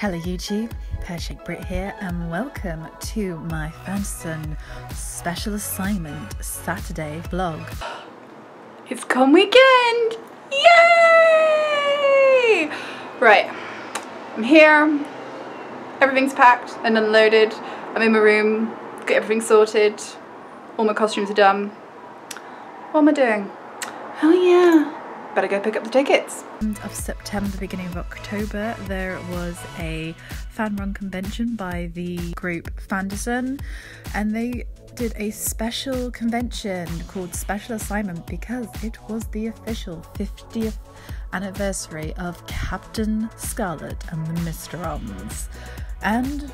Hello YouTube, Pear Brit here and welcome to my Fanderson special assignment Saturday vlog. It's come weekend! Yay! Right, I'm here, everything's packed and unloaded, I'm in my room, got everything sorted, all my costumes are done. What am I doing? Oh yeah, better go pick up the tickets. Of September, beginning of October, there was a fan run convention by the group Fanderson, and they did a special convention called Special Assignment because it was the official 50th anniversary of Captain Scarlet and the Mysterons. And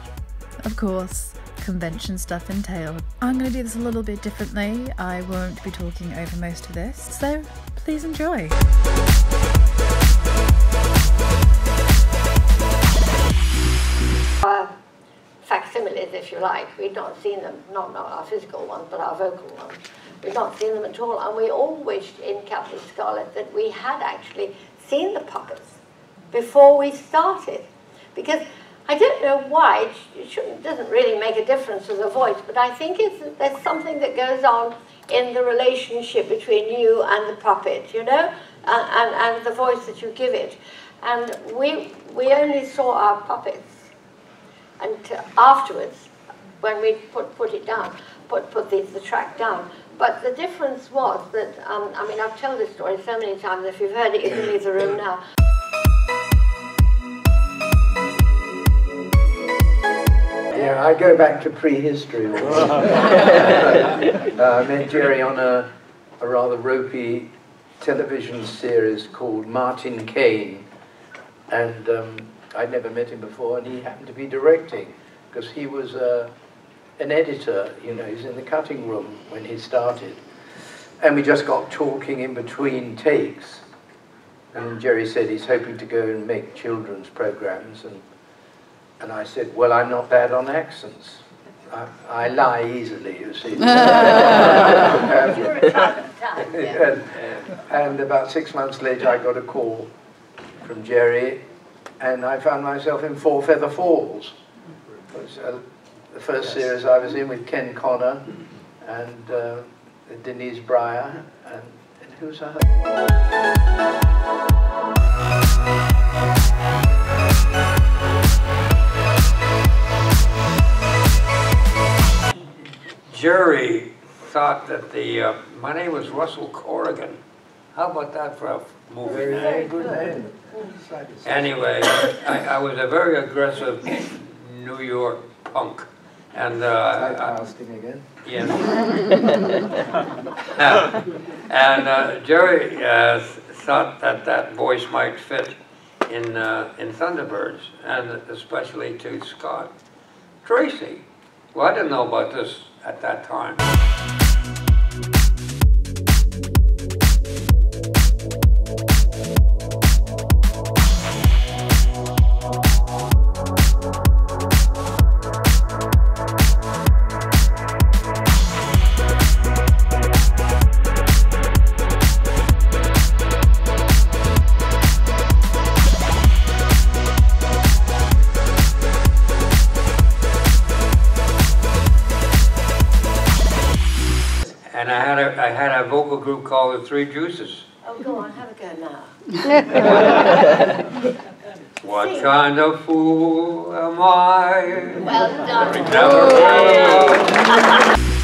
of course, convention stuff entailed. I'm going to do this a little bit differently. I won't be talking over most of this, so please enjoy. Our facsimiles, if you like, we'd not seen them, not, not our physical ones, but our vocal ones. We'd not seen them at all, and we all wished in Captain Scarlet that we had actually seen the puppets before we started. Because I don't know why, it, it doesn't really make a difference to the voice, but I think it's, there's something that goes on in the relationship between you and the puppet, you know, and, and, and the voice that you give it. And we, we only saw our puppets until afterwards, when we put, put it down, put, put the, the track down. But the difference was that, um, I mean, I've told this story so many times, if you've heard it, you can leave the room now. Yeah, I go back to prehistory. uh, I met Gerry on a, a rather ropey television series called Martin Kane, and um, I'd never met him before, and he happened to be directing because he was uh, an editor. You know, he's in the cutting room when he started, and we just got talking in between takes. And Gerry said he's hoping to go and make children's programs and. And I said, well, I'm not bad on accents. I, I lie easily, you see. and, and about six months later, I got a call from Gerry, and I found myself in Four Feather Falls. It was uh, the first series I was in with Ken Connor and uh, Denise Bryer, and, and who's that? Gerry thought that the, uh, my name was Russell Corrigan. How about that for a movie Very good name. Anyway, I, I was a very aggressive New York punk. And, uh, again. yeah. And uh, Gerry uh, thought that that voice might fit in, uh, in Thunderbirds, and especially to Scott Tracy. Well, I didn't know about this at that time. And I had a, I had a vocal group called the Three Juices. Oh, go on, have a go now. What Sing. kind of fool am I? Well done. Never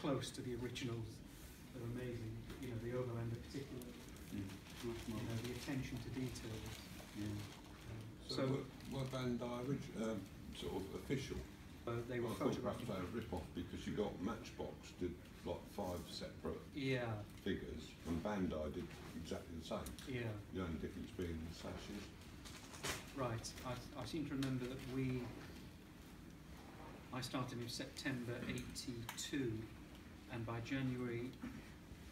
close to the originals, they're amazing. You know, the overlander particularly, Mm. Much you know, the attention to detail. Yeah. Um, So, so were, were Bandai orig- um, sort of official? uh, they were I thought perhaps they were a rip-off because you got Matchbox did like five separate Yeah, figures and Bandai did exactly the same. yeah. The only difference being the sashes. Right. I, I seem to remember that we. I started in September '82, and by January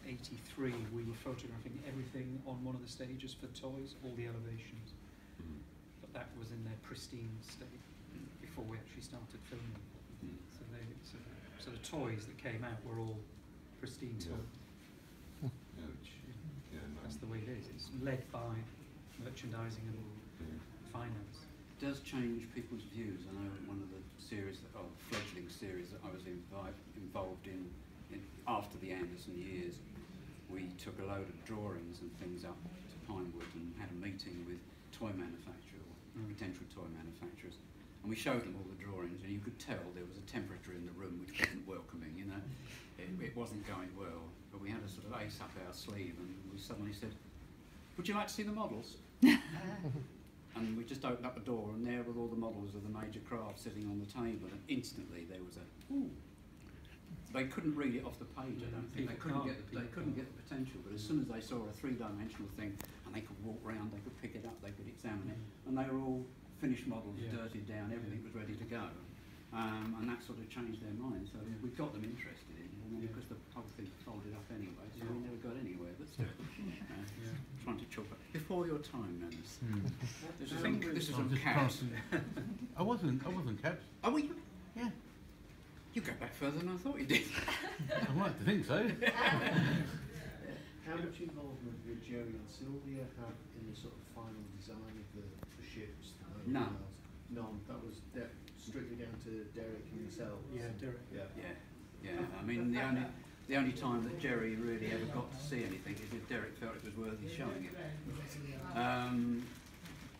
'83 we were photographing everything on one of the stages for toys, all the elevations. Mm. But that was in their pristine state before we actually started filming. Mm. So they, so, so the toys that came out were all pristine Yeah. toys. Yeah, Which yeah, no. that's the way it is. It's led by merchandising and yeah. finance. does change people's views. I know one of the series, that, oh, fledgling series that I was invi- involved in, in after the Anderson years, we took a load of drawings and things up to Pinewood and had a meeting with toy manufacturers, Mm. potential toy manufacturers, and we showed them all the drawings, and you could tell there was a temperature in the room which wasn't welcoming. You know, it, it wasn't going well. But we had a sort of ace up our sleeve, and we suddenly said, "Would you like to see the models?" And we just opened up the door, and there were all the models of the major crafts sitting on the table, and instantly there was a ooh. They couldn't read it off the page. I don't think they couldn't get the, they couldn't can't. get the potential. But as soon as they saw a three-dimensional thing, and they could walk around, they could pick it up, they could examine it, and they were all finished models, Yeah. dirtied down, everything was ready to go. Um, and that sort of changed their minds. So we got them interested in, and then Yeah. because the whole thing folded up anyway, so Yeah. we never got anywhere. But still, uh, Yeah. trying to chop up before your time, Manus. This is I think this is I'm on just passing- I wasn't. I wasn't kept. Oh, were you? Yeah, You go back further than I thought you did. I like to think so. How much involvement did Gerry and Sylvia have in the sort of final design of the, the ships? the None. mobiles? None. That was de- strictly down to Derek and yourself. Yeah, Derek. Yeah. Yeah, yeah. I mean, the only the only time that Gerry really ever got to see anything is if Derek felt it was worthy showing it. Um,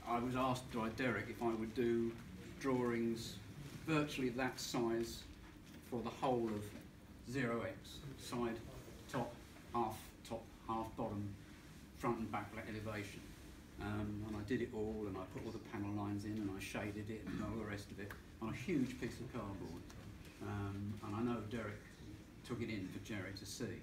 I was asked by Derek if I would do drawings virtually that size for the whole of Zero X, side, top, half, top, half, bottom, front and back elevation. Um, and I did it all, and I put all the panel lines in, and I shaded it, and all the rest of it on a huge piece of cardboard. Um, and I know Derek took it in for Gerry to see.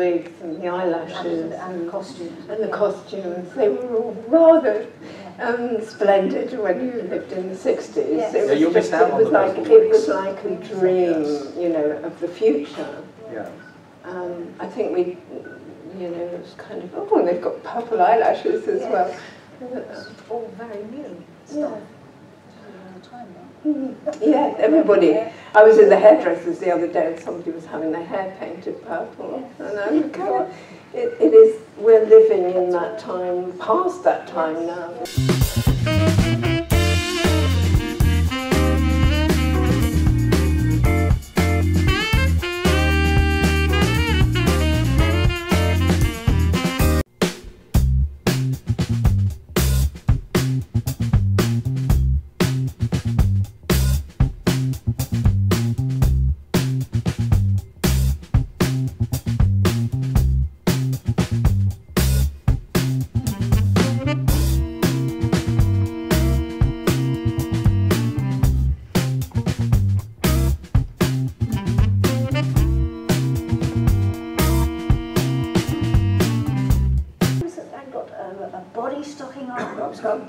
Wigs and the eyelashes And the costumes. and the costumes, they were all rather um, splendid when you lived in the 60s. Yes. It was you missed just- it was like It was like a dream, Yes. you know, of the future. Yeah. Um, I think we, you know, it was kind of, oh, and they've got purple eyelashes as Yes. well. It's all very new stuff. It's a long time now. Yeah, everybody. I was in the hairdressers the other day and somebody was having their hair painted purple. And I'm kind of, it, it is, we're living in that time, past that time now.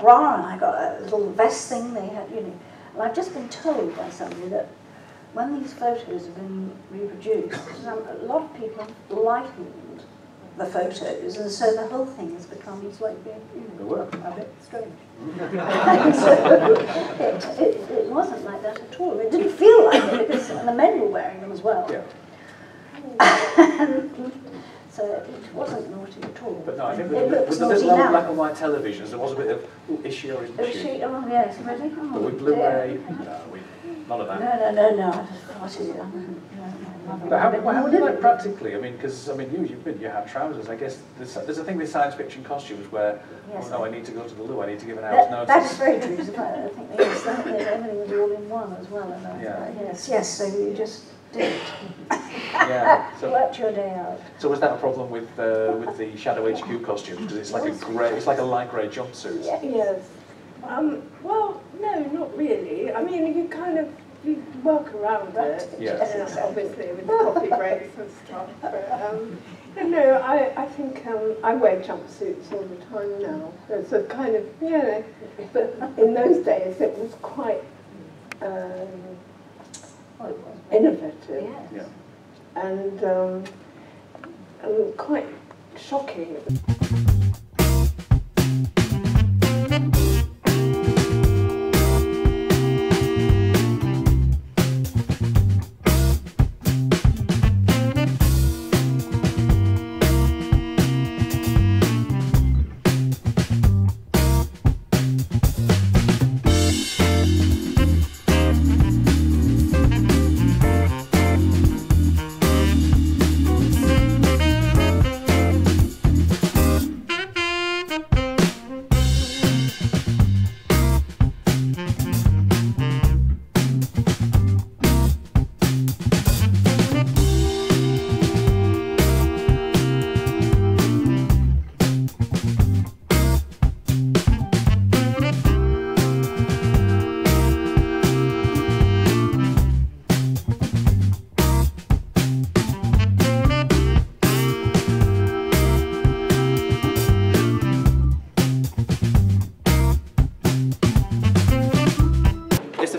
Bra and I got a little vest thing they had, you know. And I've just been told by somebody that when these photos have been reproduced, some, a lot of people have lightened the photos and so the whole thing has become slightly, you know, a bit strange. it, it, it wasn't like that at all. It didn't feel like it because and the men were wearing them as well. Yeah. so it wasn't naughty at all. But no, I think it with, looks with the little now. black and white televisions, there was a bit of, ooh, is she or isn't Oh, she? she, oh yes, really? Oh, But with dear. Blu-ray, no, we, none of No, that. no, no, no, I just thought it, um, no, no, But how, well, how no, would you like practically? I mean, because I mean, you you've been you have trousers. I guess there's, there's a thing with science fiction costumes where Yes. oh no, I need to go to the loo. I need to give an hour's That, notice. that is very true. I think yes, that, everything was all in one as well. And Yeah. Yes, yes. So you just did. Yeah. So, Worked your day out. so was that a problem with uh, with the SHADO HQ costume? Because it's like a grey, it's like a light grey jumpsuit. Yes. Um, well, no, not really. I mean, you kind of you work around it. Yeah. uh, obviously with the coffee breaks and stuff. But um, no, no, I, I think um, I wear jumpsuits all the time now. It's a kind of, you know, but in those days it was quite um, Oh, it was. innovative Yes. Yeah. and, um, and quite shocking.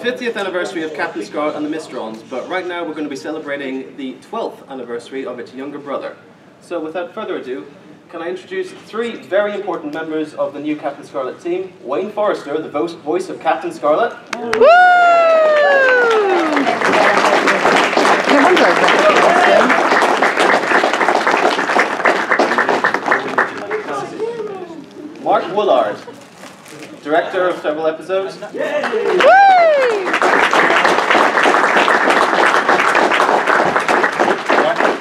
50th anniversary of Captain Scarlet and the Mysterons, but right now we're going to be celebrating the 12th anniversary of its younger brother. So without further ado, can I introduce three very important members of the new Captain Scarlet team? Wayne Forester, the vo- voice of Captain Scarlet. Mark Woolard, director of several episodes.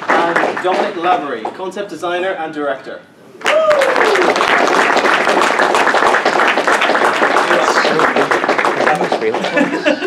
And Dominic Lavery, concept designer and director. That was real.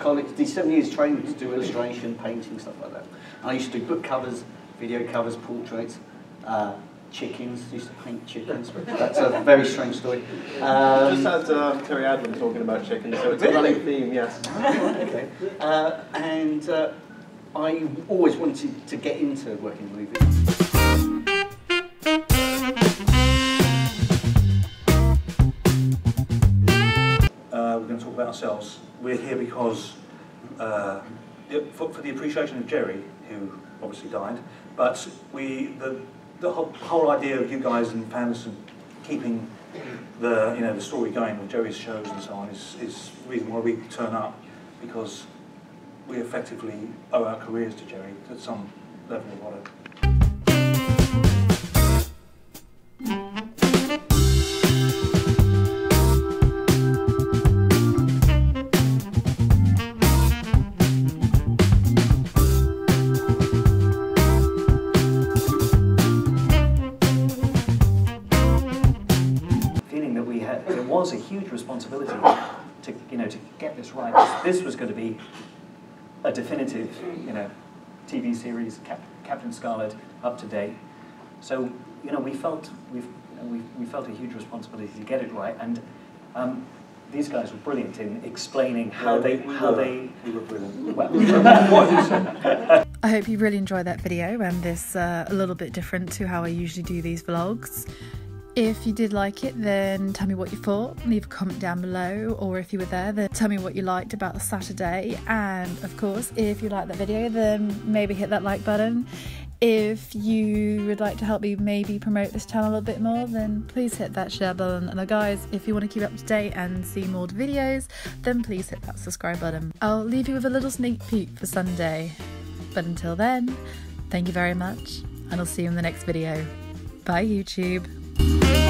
College, did seven years training to do illustration, painting, stuff like that. And I used to do book covers, video covers, portraits, uh, chickens. Used to paint chickens. That's a very strange story. Um, Just had um, Terry Adlam talking about chickens, so it's a running theme, yes. okay. Uh, and uh, I always wanted to get into working in movies. Uh, we're going to talk about ourselves. We're here because uh, for, for the appreciation of Gerry, who obviously died, but we the the whole, whole idea of you guys and fans and keeping the you know the story going with Gerry's shows and so on is is the reason why we turn up because we effectively owe our careers to Gerry at some level or whatever. Feeling that we was a huge responsibility to you know to get this right. This, this was going to be a definitive you know TV series, Cap, Captain Scarlet, up to date. So you know we felt we've, you know, we we felt a huge responsibility to get it right, and um, these guys were brilliant in explaining how Yeah, they we- we how were. they We were brilliant. Well, I hope you really enjoyed that video and this uh, a little bit different to how I usually do these vlogs. If you did like it, then tell me what you thought. Leave a comment down below, or if you were there, then tell me what you liked about the Saturday. And of course, if you liked that video, then maybe hit that like button. If you would like to help me maybe promote this channel a little bit more, then please hit that share button. And uh, guys, if you want to keep up to date and see more videos, then please hit that subscribe button. I'll leave you with a little sneak peek for Sunday. But until then, thank you very much, and I'll see you in the next video. Bye, YouTube. Música